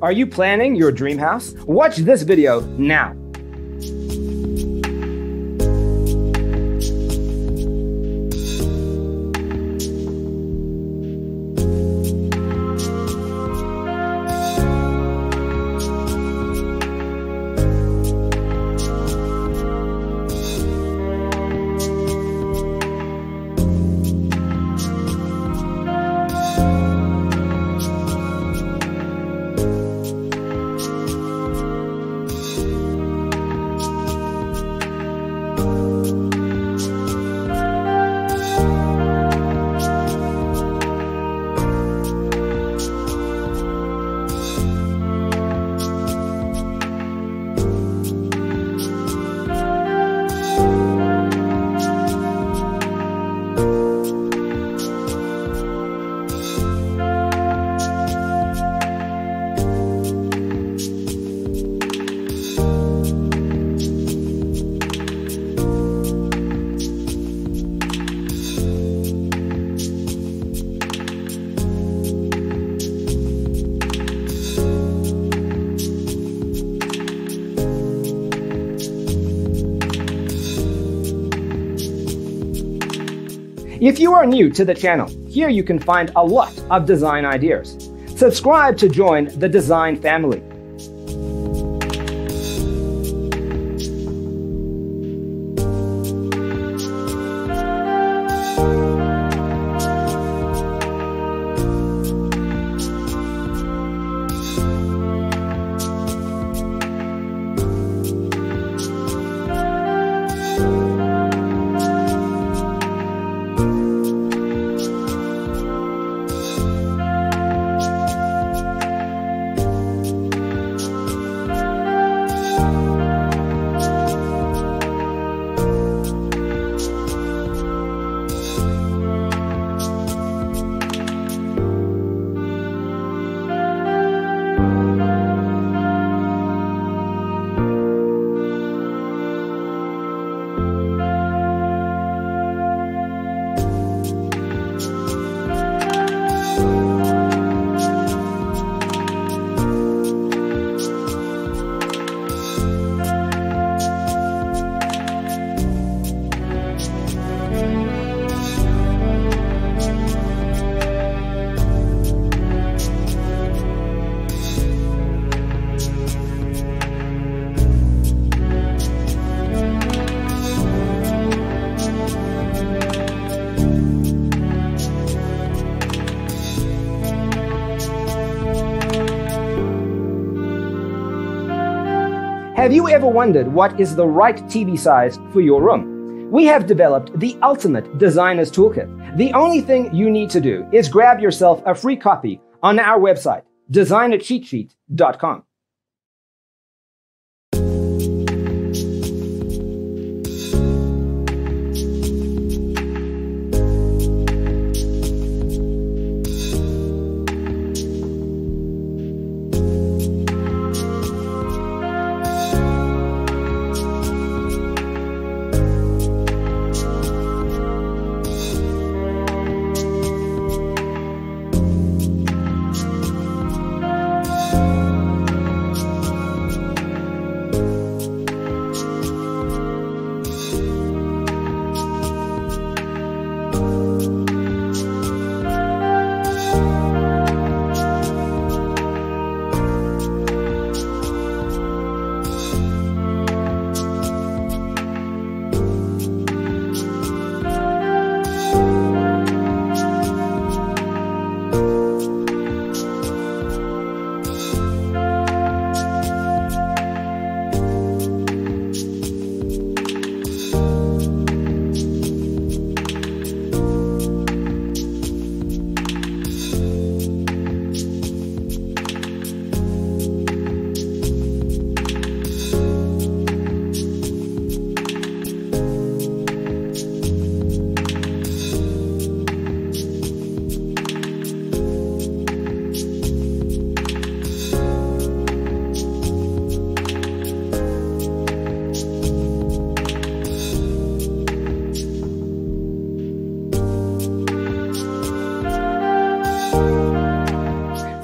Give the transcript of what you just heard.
Are you planning your dream house? Watch this video now. If you are new to the channel, here you can find a lot of design ideas. Subscribe to join the design family. Have you ever wondered what is the right TV size for your room? We have developed the ultimate designer's toolkit. The only thing you need to do is grab yourself a free copy on our website, designercheatsheet.com.